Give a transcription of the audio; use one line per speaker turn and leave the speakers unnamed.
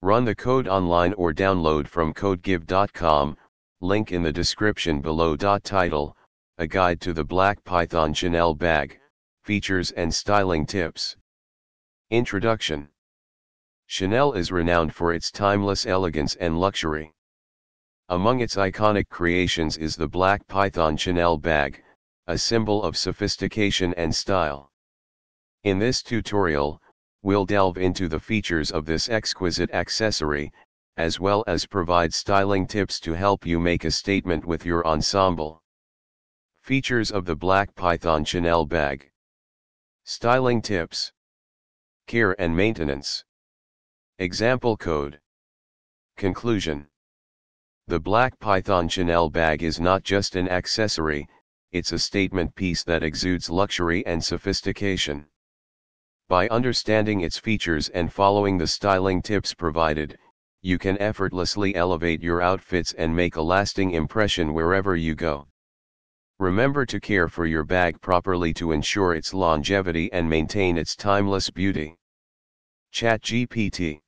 Run the code online or download from codegive.com, link in the description below. Title, A Guide to the Black Python Chanel Bag, Features and Styling Tips. Introduction Chanel is renowned for its timeless elegance and luxury. Among its iconic creations is the black Python Chanel bag, a symbol of sophistication and style. In this tutorial, we'll delve into the features of this exquisite accessory, as well as provide styling tips to help you make a statement with your ensemble. Features of the Black Python Chanel bag. Styling tips. Care and maintenance. Example code. Conclusion. The Black Python Chanel bag is not just an accessory, it's a statement piece that exudes luxury and sophistication. By understanding its features and following the styling tips provided, you can effortlessly elevate your outfits and make a lasting impression wherever you go. Remember to care for your bag properly to ensure its longevity and maintain its timeless beauty. ChatGPT